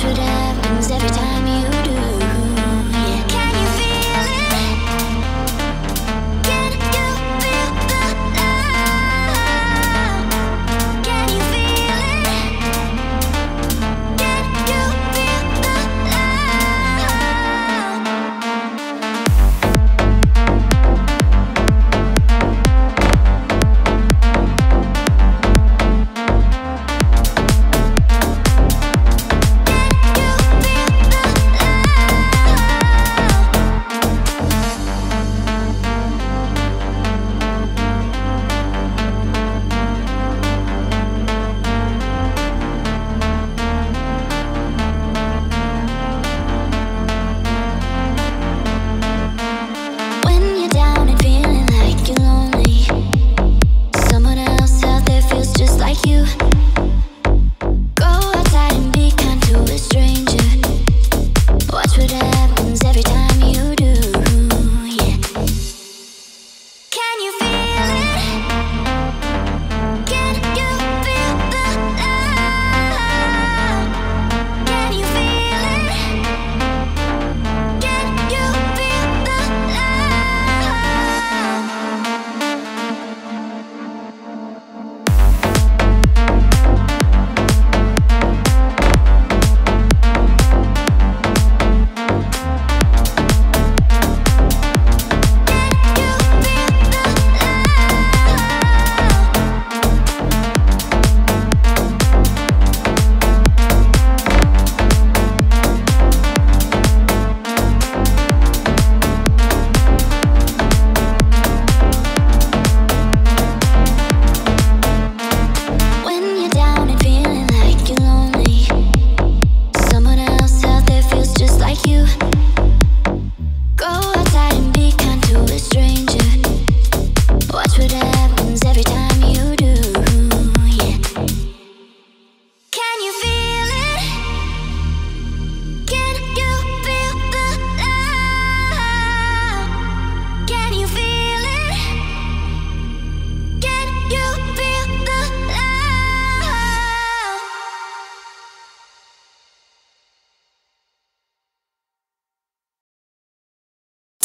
should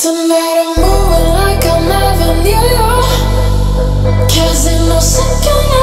Tonight I'm moving like I never knew you. Cause in no second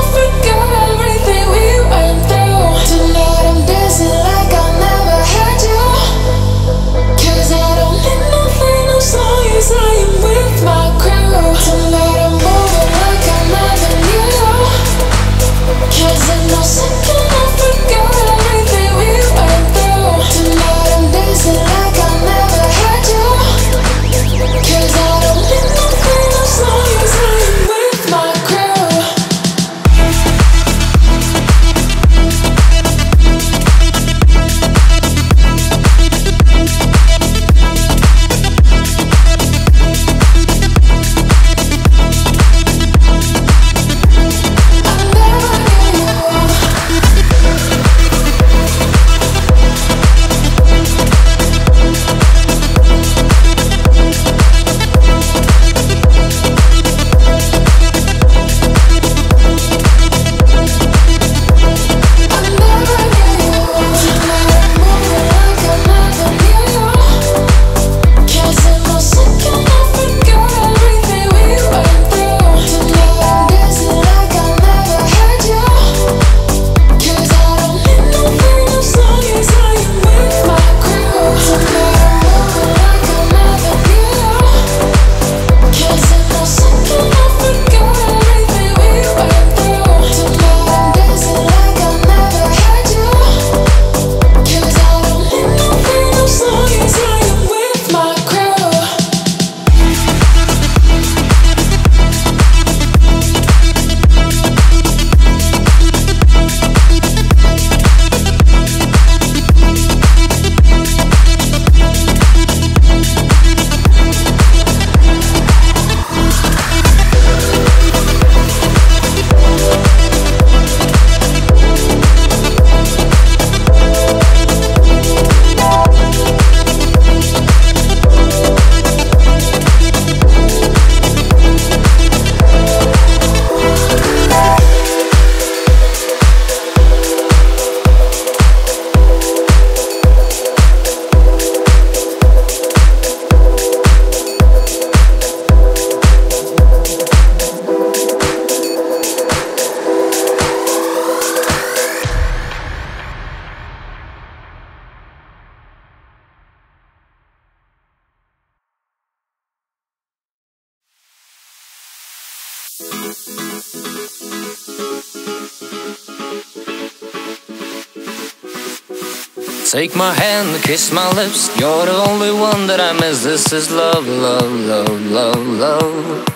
Take my hand, kiss my lips. You're the only one that I miss. This is love, love, love, love, love.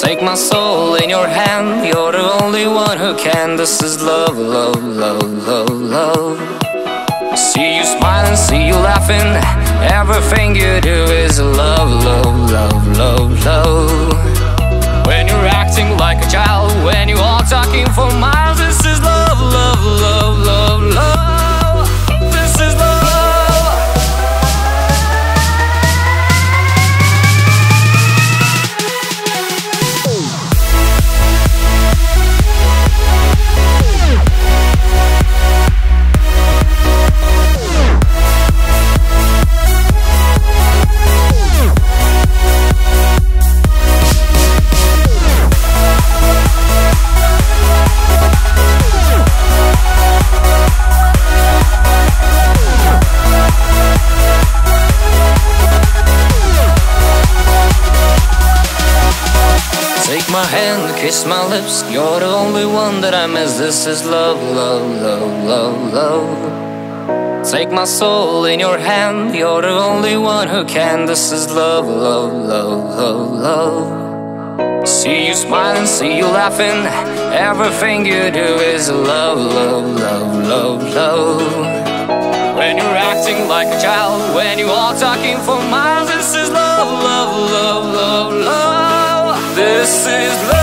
Take my soul in your hand. You're the only one who can. This is love, love, love, love, love. See you smiling, see you laughing. Everything you do is love, love, love, love, love. Kiss my lips. You're the only one that I miss. This is love, love, love, love, love. Take my soul in your hand. You're the only one who can. This is love, love, love, love, love. See you smiling, see you laughing. Everything you do is love, love, love, love, love. When you're acting like a child, when you are talking for miles, this is love, love, love, love, love. This is love.